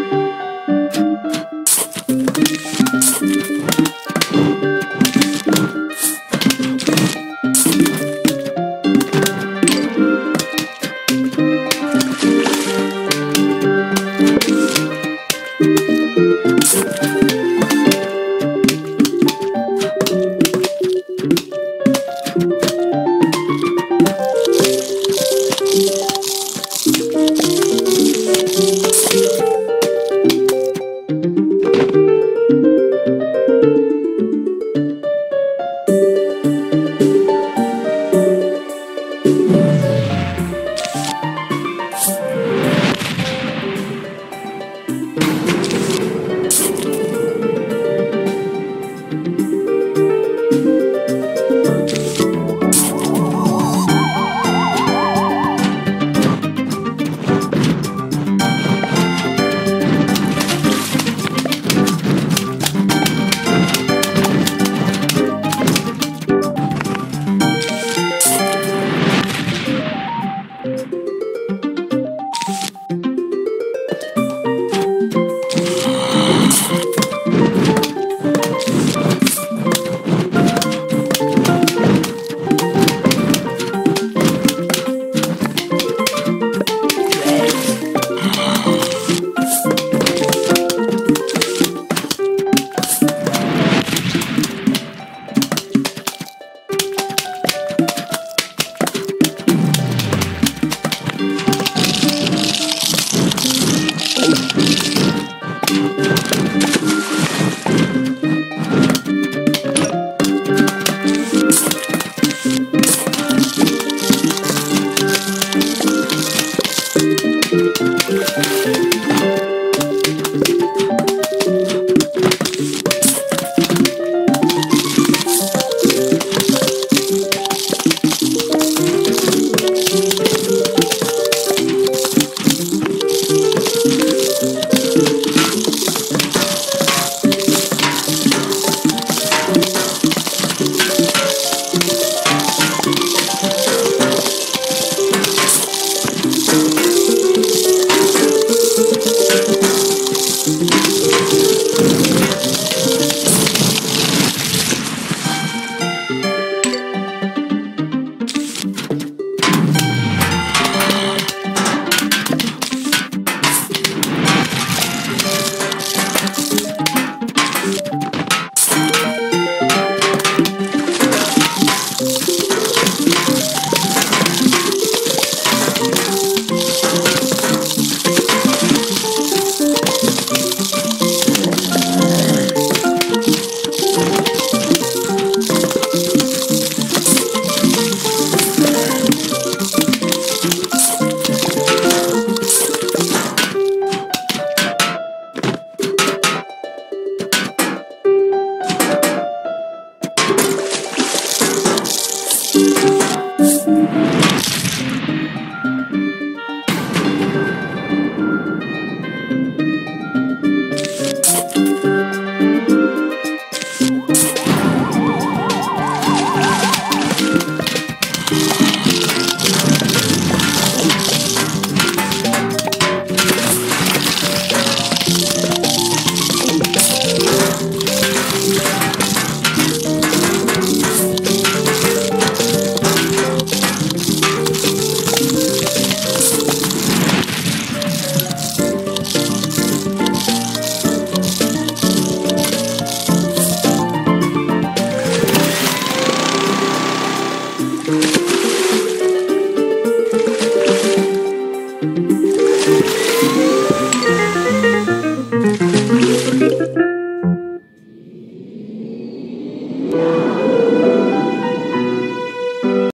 thank you